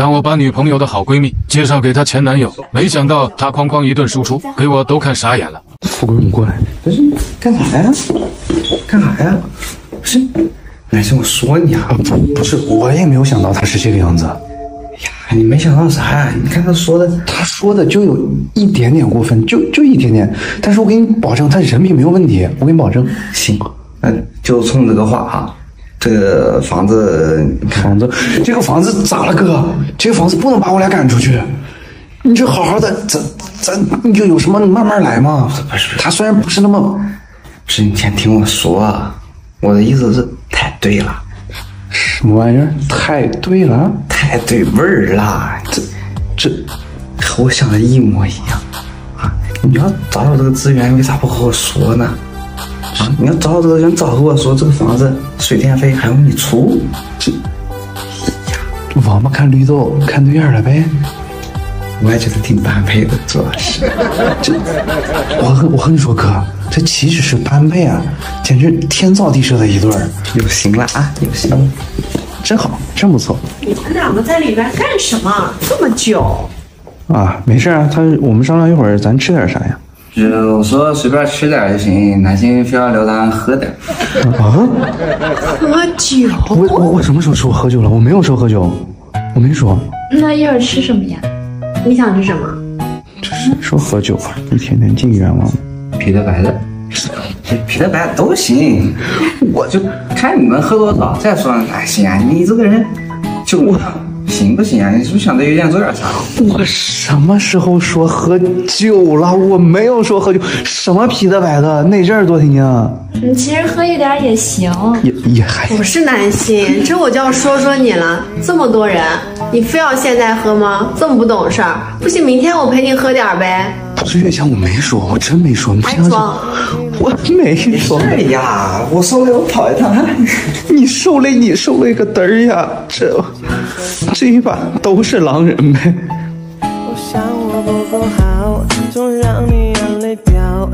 当我把女朋友的好闺蜜介绍给她前男友，没想到她哐哐一顿输出，给我都看傻眼了。富贵，你过来，不是干啥呀？干啥呀？不是，男生，我说你啊，不是，我也没有想到他是这个样子。呀，你没想到啥呀？你看他说的，他说的就有一点点过分，就就一点点。但是我给你保证，他人品没有问题，我给你保证。行，那，就冲这个话哈，这个房子，房子，这个房子咋了，哥？这个房子不能把我俩赶出去。你这好好的，咱咱你就有什么你慢慢来嘛。不是，他虽然不是那么，不是你先听我说，我的意思是太对了。什么玩意儿？太对了，太对味儿了。这这和我想的一模一样啊！你要找到这个资源，为啥不和我说呢？啊，你要找到这个人，早和我说，这个房子水电费还用你出。这，呀，王八看绿豆，看对眼了呗。我也觉得挺般配的，主要是。这，我和我和你说，哥，这岂止是般配啊，简直天造地设的一对儿。有型了啊，有型，真好，真不错。你们两个在里边干什么这么久？啊，没事啊，他我们商量一会儿，咱吃点啥呀？就我说随便吃点就行，南星非要留咱喝点。啊？喝酒？我我我什么时候说喝酒了？我没有说喝酒，我没说。那一会儿吃什么呀？你想吃什么？就是说喝酒啊，一天天净冤枉。啤的白的，啤的白的都行，我就看你们喝多少。再说，哎行啊，你这个人就我行不行啊？你是不是想着有点做点啥？我什么时候说喝酒了？我没有说喝酒，什么啤的白的，哪阵儿多听听？你其实喝一点也行，也也还。我是男性，这我就要说说你了。这么多人，你非要现在喝吗？这么不懂事儿，不行，明天我陪你喝点呗。不是越强我没说我真没说你不相信我我没说哎呀我受累我跑一趟你受累你受累个嘚儿呀这这一把都是狼人呗。我想我不够好总让你眼泪掉。